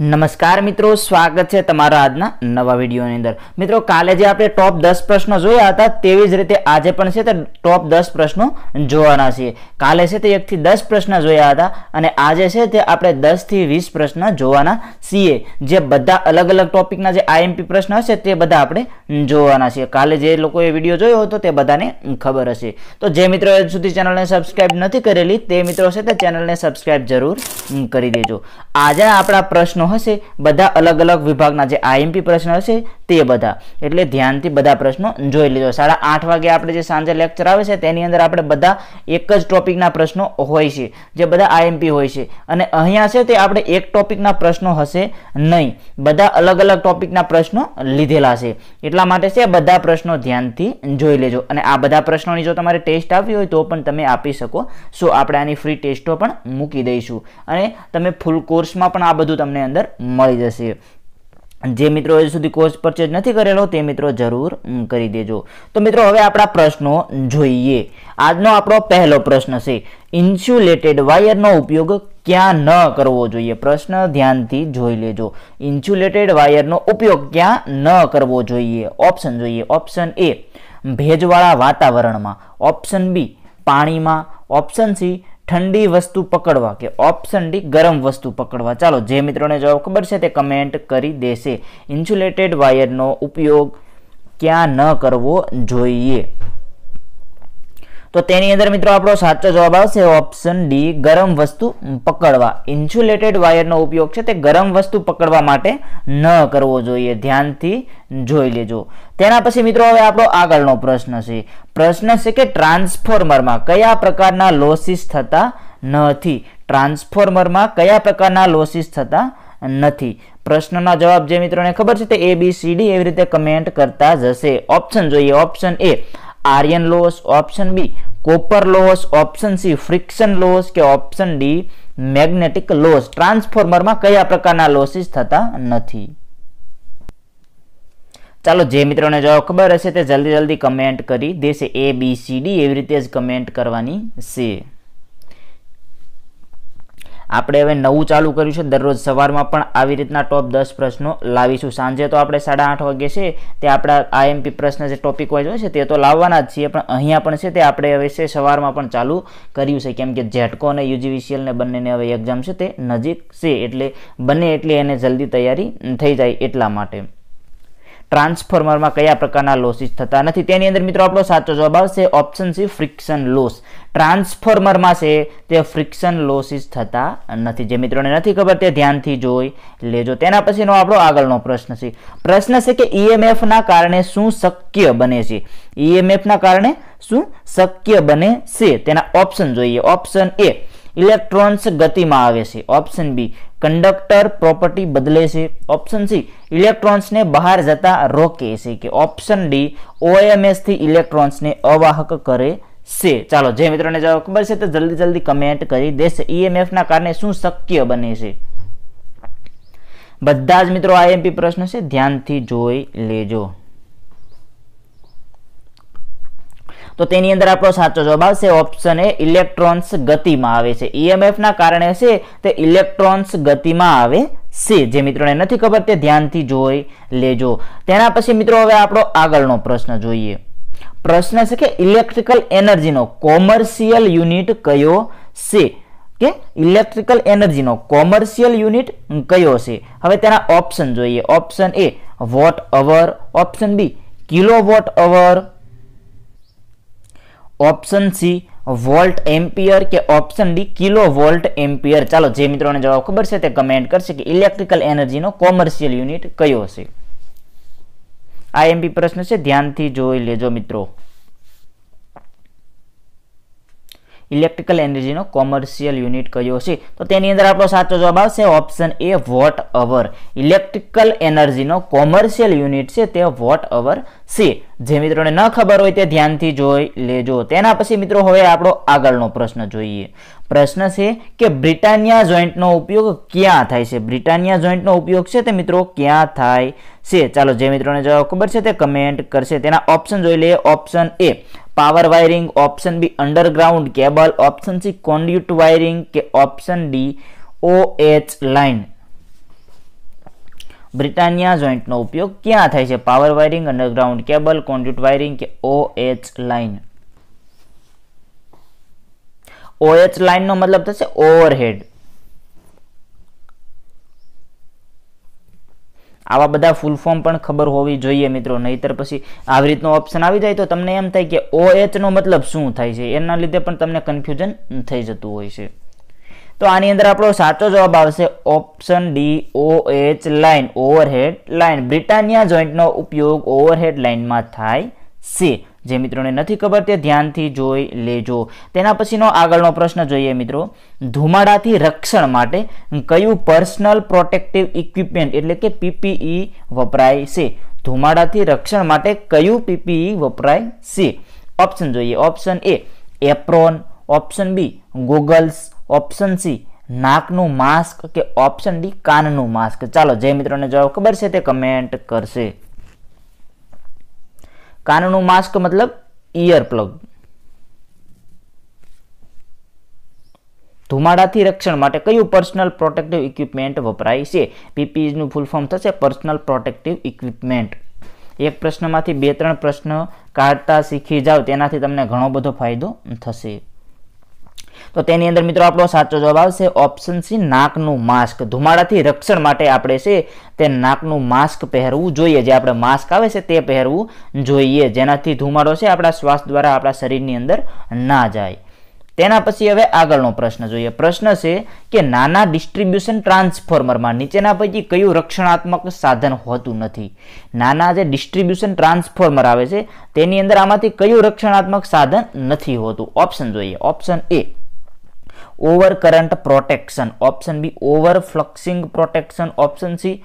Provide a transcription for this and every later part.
નમસ્કાર મિત્રો, સ્વાગત છે તમારા આજના નવા વિડીયોની અંદર. મિત્રો, કાલે જે આપણે ટોપ દસ પ્રશ્નો જોયા હતા, તેવી જ રીતે આજે પણ છે તે ટોપ દસ પ્રશ્નો જોવાના છીએ. કાલે છે તે એકથી દસ પ્રશ્ન જોયા હતા અને આજે છે તે આપણે દસથી વીસ પ્રશ્ન જોવાના છીએ. જે બધા અલગ અલગ ટોપિકના જે આઈએમપી પ્રશ્ન હશે તે બધા આપણે જોવાના છીએ. કાલે જે લોકોએ વીડિયો જોયો હતો તે બધાને ખબર હશે. તો જે મિત્રો સુધી ચેનલને સબસ્ક્રાઇબ નથી કરેલી, તે મિત્રો છે તે ચેનલને સબસ્ક્રાઇબ જરૂર કરી દેજો. આજે આપણા પ્રશ્નો હશે, બધા અલગ અલગ વિભાગના જે આઈએમપી પ્રશ્ન હશે, તે બધા. એટલે ધ્યાનથી બધા પ્રશ્નો જોઈ લેજો. સાડા આઠ વાગે આપણે જે સાંજે લેક્ચર આવે છે, તેની અંદર આપણે બધા એક જ ટોપિકના પ્રશ્નો હોય છે, જે બધા આઈએમપી હોય છે. અને અહીંયા છે તે આપણે એક ટોપિકના પ્રશ્નો હશે નહીં. બધા અલગ અલગ ટોપિકના પ્રશ્નો લીધેલા છે. એટલા માટે છે બધા પ્રશ્નો ધ્યાનથી જોઈ લેજો. અને આ બધા પ્રશ્નોની જો તમારે ટેસ્ટ આપવી હોય તો પણ તમે આપી શકો. સો આપણે આની ફ્રી ટેસ્ટો પણ મૂકી દઈશું. અને તમે ફૂલ કોર્સમાં પણ આ બધું તમને અંદર મળી જશે. જે મિત્રો હજુ સુધી કોર્સ પરચેજ નથી કરેલો, તે મિત્રો જરૂર કરી દેજો. તો મિત્રો, હવે આપણા પ્રશ્નો જોઈએ. આજનો આપણો પહેલો પ્રશ્ન છે ઇન્સ્યુલેટેડ વાયરનો ઉપયોગ ક્યાં ન કરવો જોઈએ? પ્રશ્ન ધ્યાનથી જોઈ લેજો. ઇન્સ્યુલેટેડ વાયરનો ઉપયોગ ક્યાં ન કરવો જોઈએ? ઓપ્શન જોઈએ. ઓપ્શન એ ભેજવાળા વાતાવરણમાં. ઓપ્શન બી પાણીમાં. ઓપ્શન સી ઠંડી વસ્તુ પકડવા કે ઓપ્શન ડી ગરમ વસ્તુ પકડવા? ચાલો, જે મિત્રોને જવાબ ખબર છે તે કમેન્ટ કરી દેશે. ઇન્સ્યુલેટેડ વાયરનો ઉપયોગ ક્યાં ન કરવો જોઈએ? તો તેની અંદર મિત્રો આપણો સાચો જવાબ આવશે ઓપ્શન ડી ગરમ વસ્તુ પકડવા. ઇન્સ્યુલેટેડ વાયરનો ઉપયોગ છે તે ગરમ વસ્તુ પકડવા માટે ન કરવો જોઈએ. ધ્યાનથી જોઈ લેજો. તેના પછી મિત્રો હવે આપણો આગળનો પ્રશ્ન છે. પ્રશ્ન છે કે ટ્રાન્સફોર્મરમાં કયા પ્રકારના લોસીસ થતા નથી? ટ્રાન્સફોર્મરમાં કયા પ્રકારના લોસીસ થતા નથી? પ્રશ્નના જવાબ જે મિત્રોને ખબર છે તે એ બી સી ડી એવી રીતે કમેન્ટ કરતા જશે. ઓપ્શન જોઈએ. Option A iron loss option B, copper loss option C, friction loss કે ઓપ્શન ડી, મેગ્નેટિક લોસ ટ્રાન્સફોર્મરમાં કયા પ્રકારના લોસીસ થતા નથી? ચાલો જે મિત્રોને જવાબ ખબર હશે તે જલ્દી જલ્દી કમેન્ટ કરી દેશે. એ બી સી ડી એવી રીતે જ કમેન્ટ કરવાની છે. આપણે હવે નવું ચાલુ કર્યું છે. દરરોજ સવારમાં પણ આવી રીતના ટોપ દસ પ્રશ્નો લાવીશું. સાંજે તો આપણે સાડા આઠ વાગે છે. તે આપણા આઈએમપી પ્રશ્ન જે ટોપિક વાઇઝ હોય છે, તે તો લાવવાના જ છીએ, પણ અહીંયા પણ છે તે આપણે હવે છે સવારમાં પણ ચાલુ કર્યું છે. કેમ કે જેટકો અને યુજીવીસીએલને બંનેને હવે એક્ઝામ છે તે નજીક છે, એટલે બને એટલે એને જલ્દી તૈયારી થઈ જાય એટલા માટે. ટ્રાન્સફોર્મરમાં કયા પ્રકારના લોસીસ થતા નથી? તેની અંદર મિત્રો આપણો સાચો જવાબ આવશે ઓપ્શન સી ફ્રિક્શન લોસ ટ્રાન્સફોર્મરમાં છે તે ફ્રિક્શન લોસીસ થતા નથી. જે મિત્રોને નથી ખબર તે ધ્યાનથી જોઈ લેજો. તેના પછીનો આપણો આગળનો પ્રશ્ન છે. પ્રશ્ન છે કે ઈએમએફના કારણે શું શક્ય બને છે? ઈએમએફના કારણે શું શક્ય બને છે? તેના ઓપ્શન જોઈએ. ઓપ્શન એ ઇલેક્ટ્રોન્સ ગતિમાં આવે છે. ઓપ્શન બી કંડક્ટર પ્રોપર્ટી બદલે છે. ઓપ્શન સી, ઇલેક્ટ્રોન્સને બહાર જતા રોકે છે કે ઓપ્શન ડી ઓએમએસથી ઇલેક્ટ્રોન્સને અવાહક કરે છે. ચાલો, જે મિત્રોને જવાબ ખબર છે તો જલ્દી જલ્દી કમેન્ટ કરી દેશે. ઈએમએફના કારણે શું શક્ય બને છે? બધા જ મિત્રો આઈએમપી પ્રશ્ન છે, ધ્યાનથી જોઈ લેજો. તો તેની અંદર આપણો સાચો જવાબ આવશે ઓપ્શન એ ઇલેક્ટ્રોન્સ ગતિમાં આવે છે. ઈએમએફ ના કારણે છે તે ઇલેક્ટ્રોન્સ ગતિમાં આવે છે. જે મિત્રોને નથી ખબર તે ધ્યાનથી જોઈ લેજો. તેના પછી મિત્રો હવે આપણો આગળનો પ્રશ્ન જોઈએ. પ્રશ્ન છે કે ઇલેક્ટ્રિકલ એનર્જીનો કોમર્શિયલ યુનિટ કયો છે? કે ઇલેક્ટ્રિકલ એનર્જીનો કોમર્શિયલ યુનિટ કયો છે? હવે તેના ઓપ્શન જોઈએ. Option A watt hour option B kilo watt hour option C volt ampere કે option D kilo volt ampere? ચાલો, જે મિત્રોને જવાબ ખબર છે તે કમેન્ટ કરશે કે ઇલેક્ટ્રિકલ એનર્જીનો કોમર્શિયલ યુનિટ કયો છે આ એમપી પ્રશ્ન છે, ધ્યાનથી જોઈ લેજો મિત્રો. ઇલેક્ટ્રિકલ એનર્જીનો કોમર્શિયલ યુનિટ કયો છે? તો તેની અંદર આપણો સાચો જવાબ આવશે option A watt hour. Electrical એનર્જીનો commercial unit છે તે વોટ અવર છે. જે મિત્રોને ન ખબર હોય તે ધ્યાનથી જોઈ લેજો. તેના પછી મિત્રો હવે આપણો આગળનો પ્રશ્ન જોઈએ. પ્રશ્ન છે કે બ્રિટાનિયા જોઈન્ટનો ઉપયોગ ક્યાં થાય છે? બ્રિટાનિયા જોઈન્ટનો ઉપયોગ છે તે મિત્રો ક્યાં થાય છે? ચાલો જે મિત્રોને જવાબ ખબર છે તે કમેન્ટ કરશે. તેના ઓપ્શન જોઈ લઈએ. Option A power wiring, option B underground cable option C conduit wiring કે option D O H line Britannia જોઈન્ટનો ઉપયોગ ક્યાં થાય છે? Power wiring underground cable conduit wiring કે ઓ એચ લાઇન ઓએચ લાઇનનો મતલબ થશે ઓવરહેડ આવા બધા ફૂલ ફોર્મ પણ ખબર હોવી જોઈએ મિત્રો. નહીતર પછી આવી રીતનો ઓપ્શન આવી જાય તો તમને એમ થાય કે ઓ એચનો મતલબ શું થાય છે? એના લીધે પણ તમને કન્ફ્યુઝન થઈ જતું હોય છે. તો આની અંદર આપણો સાચો જવાબ આવશે option D O H line overhead line Britannia જોઈન્ટનો ઉપયોગ ઓવરહેડ લાઇનમાં થાય છે જે મિત્રોને નથી ખબર તે ધ્યાનથી જોઈ લેજો. તેના પછીનો આગળનો પ્રશ્ન જોઈએ મિત્રો. ધુમાડાથી રક્ષણ માટે કયું પર્સનલ પ્રોટેક્ટિવ ઇક્વિપમેન્ટ એટલે કે પીપીઈ વપરાય છે? ધુમાડાથી રક્ષણ માટે કયું પીપીઈ વપરાય છે? ઓપ્શન જોઈએ. Option A apron option B goggles option C નાકનું mask કે ઓપ્શન ડી કાનનું માસ્ક ચાલો, જે મિત્રોને જવાબ ખબર છે તે કમેન્ટ કરશે. કાનનું માસ્ક મતલબ ઇયર પ્લગ ધુમાડાથી રક્ષણ માટે કયું પર્સનલ પ્રોટેક્ટિવ ઇક્વિપમેન્ટ વપરાય છે? પીપીઈનું ફૂલ ફોર્મ થશે પર્સનલ પ્રોટેક્ટિવ ઇક્વિપમેન્ટ એક પ્રશ્નમાંથી બે ત્રણ પ્રશ્ન કાઢતા શીખી જાઓ, તેનાથી તમને ઘણો બધો ફાયદો થશે. તો તેની અંદર મિત્રો આપણો સાચો જવાબ આવશે ઓપ્શન સી નાકનું માસ્ક ધુમાડાથી રક્ષણ માટે આપણે છે તે નાકનું માસ્ક પહેરવું જોઈએ. જે આપણે માસ્ક આવે છે તે પહેરવું જોઈએ. જેનાથી ધુમાડો છે આપણા શ્વાસ દ્વારા આપણા શરીરની અંદર ના જાય. તેના પછી હવે આગળનો પ્રશ્ન જોઈએ. પ્રશ્ન છે કે નાના ડિસ્ટ્રીબ્યુશન ટ્રાન્સફોર્મરમાં નીચેના પૈકી કયું રક્ષણાત્મક સાધન હોતું નથી? નાના જે ડિસ્ટ્રીબ્યુશન ટ્રાન્સફોર્મર આવે છે, તેની અંદર આમાંથી કયું રક્ષણાત્મક સાધન નથી હોતું? ઓપ્શન જોઈએ. Option A over current protection. Option B over fluxing protection. Option C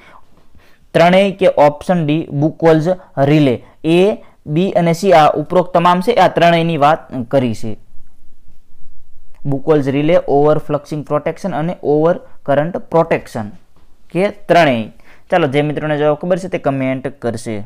ત્રણેય કે option D Buchholz relay. A, B અને સી આ ઉપરોક્ત તમામ છે. આ ત્રણેયની વાત કરી છે. Buchholz relay over fluxing protection અને ઓવર કરંટ પ્રોટેક્શન. કે ત્રણેય. ચાલો, જે મિત્રોને જવાબ ખબર છે તે કમેન્ટ કરશે.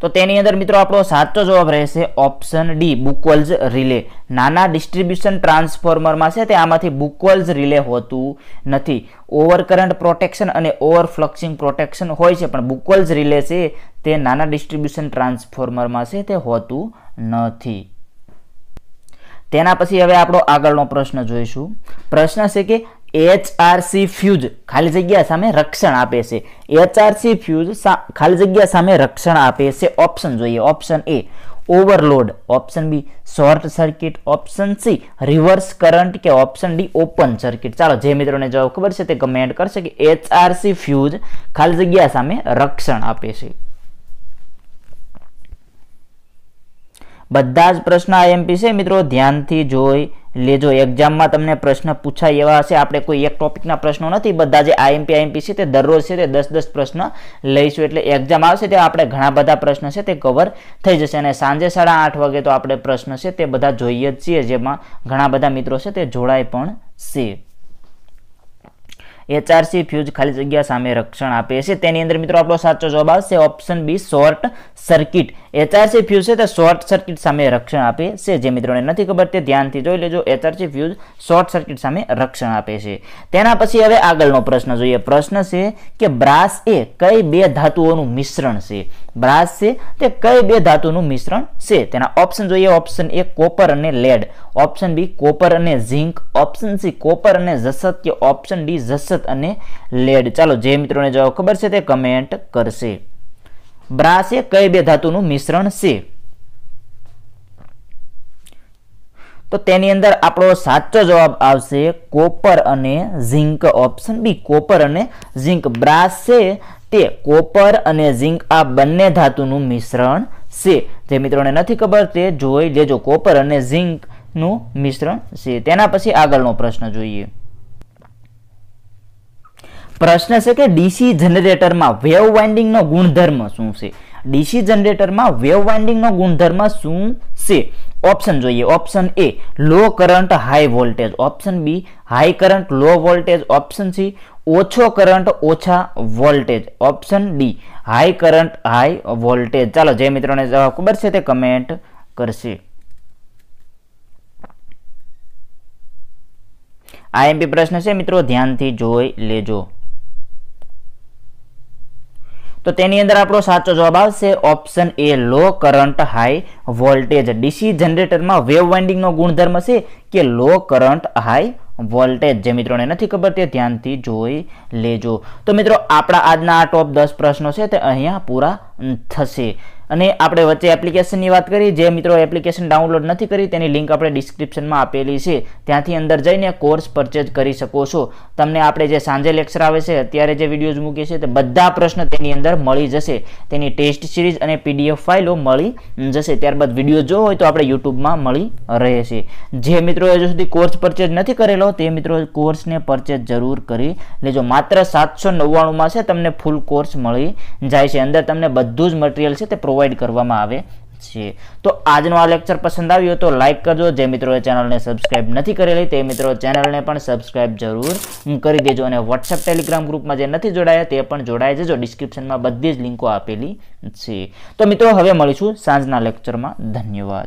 તો તેની અંદર મિત્રો આપણો સાચો જવાબ રહેશે ઓપ્શન ડી બુકવલ્સ રિલે નાના ડિસ્ટ્રીબ્યુશન ટ્રાન્સફોર્મરમાં છે તે આમાંથી બુકવલ્સ રિલે હોતું નથી. ઓવર કરંટ પ્રોટેક્શન અને ઓવર ફ્લક્સિંગ પ્રોટેક્શન હોય છે, પણ બુકવલ્સ રિલે છે તે નાના ડિસ્ટ્રીબ્યુશન ટ્રાન્સફોર્મરમાં છે તે હોતું નથી. તેના પછી હવે આપણો આગળનો પ્રશ્ન જોઈશું. પ્રશ્ન છે કે એચઆરસી ફ્યુઝ ખાલી જગ્યા સામે રક્ષણ આપે છે. એચઆરસી ફ્યુઝ ખાલી જગ્યા સામે રક્ષણ આપે છે. ઓપ્શન જોઈએ. Option A overload option B short circuit option C reverse current કે ઓપ્શન ડી ઓપન સર્કિટ ચાલો, જે મિત્રોને જવાબ ખબર છે તે કમેન્ટ કરશે કે એચઆરસી ફ્યુઝ ખાલી જગ્યા સામે રક્ષણ આપે છે. બધા જ પ્રશ્ન આઈએમપી છે. મિત્રો, ધ્યાનથી જોઈ લેજો. એક્ઝામમાં તમને પ્રશ્ન પૂછાય એવા હશે. આપણે કોઈ એક ટોપિકના પ્રશ્નો નથી. બધા જે આઈએમપી આઈએમપી છે તે દરરોજ છે તે દસ દસ પ્રશ્ન લઈશું. એટલે એક્ઝામ આવશે તે આપણે ઘણા બધા પ્રશ્ન છે તે કવર થઈ જશે. અને સાંજે સાડા આઠ વાગે તો આપણે પ્રશ્ન છે તે બધા જોઈએ જ છીએ. જેમાં ઘણા બધા મિત્રો છે તે જોડાય પણ છે. એચઆરસી ફ્યુઝ ખાલી જગ્યા સામે રક્ષણ આપે છે. તેની અંદર મિત્રો આપણો સાચો જવાબ આવશે option B short circuit. HRC fuse છે તે શોર્ટ સર્કિટ સામે રક્ષણ આપે છે. જે મિત્રોને નથી ખબર તે ધ્યાનથી જોઈ લેજો. એચઆરસી ફ્યુઝ શોર્ટ સર્કિટ સામે રક્ષણ આપે છે. તેના પછી હવે આગળનો પ્રશ્ન જોઈએ. પ્રશ્ન છે કે બ્રાસ એ કઈ બે ધાતુઓનું મિશ્રણ છે? બ્રાસ છે. તે કઈ બે ધાતુનું મિશ્રણ છે? તેના ઓપ્શન જોઈએ. ઓપ્શન એ કોપર અને લેડ ઓપ્શન બી કોપર અને ઝિંક ઓપ્શન સી કોપર અને જસત કે ઓપ્શન ડી જસત અને લેડ ચાલો, જે મિત્રોને જવાબ ખબર છે તે કમેન્ટ કરશે. બ્રાસ એ કઈ બે ધાતુનું મિશ્રણ છે? તો તેની અંદર આપણો સાચો જવાબ આવશે કોપર અને ઝિંક ઓપ્શન બી કોપર અને ઝિંક બ્રાસ છે તે કોપર અને ઝિંક આ બંને ધાતુનું મિશ્રણ છે. જે મિત્રોને નથી ખબર તે જોઈ લેજો. કોપર અને ઝિંકનું મિશ્રણ છે. તેના પછી આગળનો પ્રશ્ન જોઈએ. પ્રશ્ન છે કે ડીસી જનરેટરમાં વેવ વાઇન્ડિંગનો ગુણધર્મ શું છે? ડીસી જનરેટરમાં વેવ વાઇન્ડિંગનો ગુણધર્મ શું છે? ઓપ્શન જોઈએ. Option A low current high voltage option B high current low voltage option C ઓછો કરંટ ઓછા voltage option D high current high voltage ચાલો, જે મિત્રોને જવાબ ખબર છે તે કમેન્ટ કરશે. આઈએમપી પ્રશ્ન છે મિત્રો. ધ્યાનથી જોઈ લેજો. તો તેની અંદર આપણો સાચો જવાબ આવશે option A low current high voltage DC જનરેટરમાં wave વાઇન્ડિંગનો ગુણધર્મ છે કે લો કરંટ હાઈ વોલ્ટેજ જે મિત્રોને નથી ખબર તે ધ્યાનથી જોઈ લેજો. તો મિત્રો, આપણા આજના આ ટોપ દસ પ્રશ્નો છે તે અહીંયા પૂરા થશે. અને આપણે વચ્ચે એપ્લિકેશનની વાત કરી, જે મિત્રો એપ્લિકેશન ડાઉનલોડ નથી કરી, તેની લિંક આપણે ડિસ્ક્રિપ્શનમાં આપેલી છે. ત્યાંથી અંદર જઈને કોર્સ પરચેજ કરી શકો છો. તમને આપણે જે સાંજે લેક્ચર આવે છે, અત્યારે જે વિડીયોઝ મૂકીએ છીએ, તે બધા પ્રશ્ન તેની અંદર મળી જશે. તેની ટેસ્ટ સિરીઝ અને પીડીએફ ફાઇલો મળી જશે. ત્યારબાદ વીડિયો જો હોય તો આપણે યુટ્યુબમાં મળી રહે છે. જે મિત્રો હજુ સુધી કોર્સ પરચેજ નથી કરેલો, તે મિત્રો કોર્સને પરચેજ જરૂર કરી લેજો. માત્ર સાતસો નવ્વાણુંમાં છે, તમને ફૂલ કોર્સ મળી જાય છે. અંદર તમને બધું જ મટીરિયલ છે, તે પ્રોવાઈડ કરવામાં આવે છે. તો આજનો આ લેક્ચર પસંદ આવ્યો તો લાઇક કરજો. જે મિત્રોએ ચેનલને સબસ્ક્રાઇબ નથી કરેલી તે મિત્રો ચેનલને પણ સબસ્ક્રાઇબ જરૂર કરી દેજો અને વોટ્સએપ ટેલિગ્રામ ગ્રુપમાં જે નથી જોડાયા તે પણ જોડાઈ જજો. ડિસ્ક્રિપ્શનમાં બધી જ લિંકો આપેલી છે. તો મિત્રો, હવે મળીશું સાંજના લેક્ચરમાં ધન્યવાદ.